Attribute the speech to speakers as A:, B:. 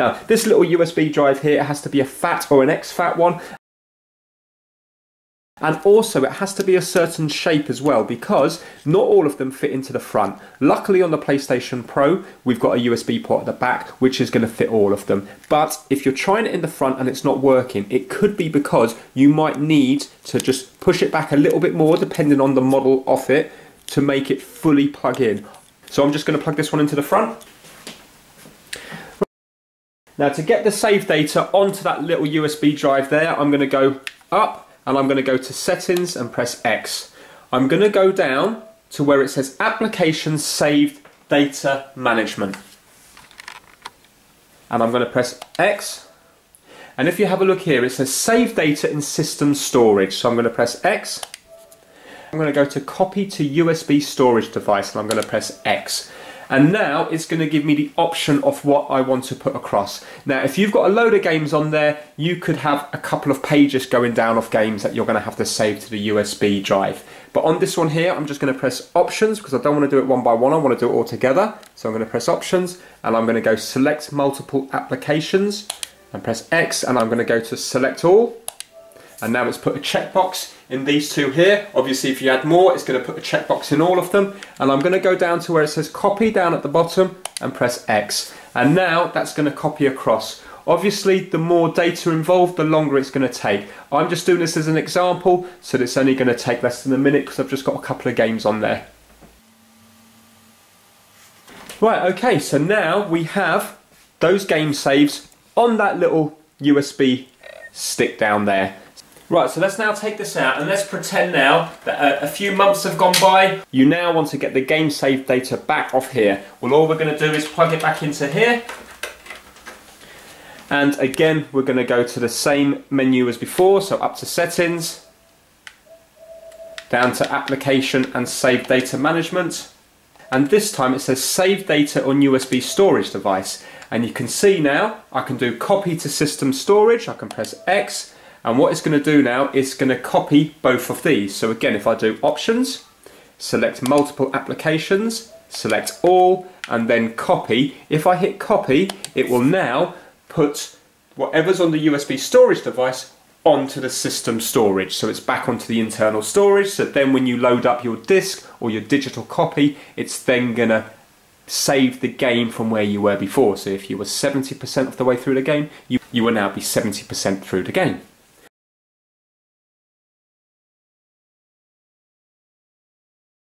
A: Now, this little USB drive here, has to be a FAT or an exFAT one, and also it has to be a certain shape as well because not all of them fit into the front. Luckily on the PlayStation Pro we've got a USB port at the back which is going to fit all of them. But if you're trying it in the front and it's not working it could be because you might need to just push it back a little bit more depending on the model of it to make it fully plug in. So I'm just going to plug this one into the front. Now to get the save data onto that little USB drive there I'm going to go up and I'm going to go to settings and press X. I'm going to go down to where it says application saved data management. And I'm going to press X. And if you have a look here, it says save data in system storage. So I'm going to press X. I'm going to go to copy to USB storage device and I'm going to press X and now it's going to give me the option of what I want to put across. Now if you've got a load of games on there you could have a couple of pages going down of games that you're going to have to save to the USB drive. But on this one here I'm just going to press options because I don't want to do it one by one I want to do it all together. So I'm going to press options and I'm going to go select multiple applications and press X and I'm going to go to select all and now it's put a checkbox in these two here. Obviously if you add more it's going to put a checkbox in all of them and I'm going to go down to where it says copy down at the bottom and press X and now that's going to copy across. Obviously the more data involved the longer it's going to take. I'm just doing this as an example so it's only going to take less than a minute because I've just got a couple of games on there. Right okay so now we have those game saves on that little USB stick down there. Right, so let's now take this out and let's pretend now that a, a, few months have gone by. You now want to get the game save data back off here. Well, all we're going to do is plug it back into here. And again, we're going to go to the same menu as before, so up to settings, down to application and save data management. And this time it says save data on USB storage device. And you can see now, I can do copy to system storage, I can press X, and what it's going to do now is going to copy both of these. So again, if I do options, select multiple applications, select all, and then copy. If I hit copy, it will now put whatever's on the USB storage device onto the system storage. So it's back onto the internal storage. So then when you load up your disk or your digital copy, it's then gonna save the game from where you were before. So if you were 70% of the way through the game, you, you will now be 70% through the game.